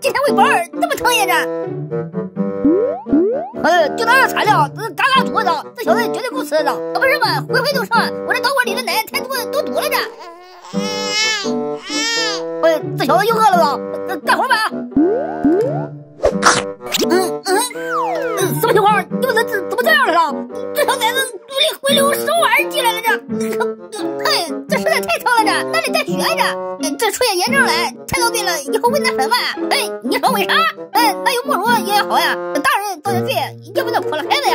今天喂饱儿，这么疼呀这？哎，就拿这材料，这嘎嘎坨的，这小子绝对够吃的。不是嘛，回回都上我这导管里的奶太多，都堵了这。哎，这小子又饿了吧？干活吧。嗯嗯嗯，什么情况？你们这怎怎么这样了？这小崽子肚里回流手腕进来了这。这太疼了这，哪里再学着？这出现炎症了，太闹病了，以后喂奶粉吧。哎，你说为啥？哎，那有母乳也好呀。大人遭点罪，也不能苦了孩子呀。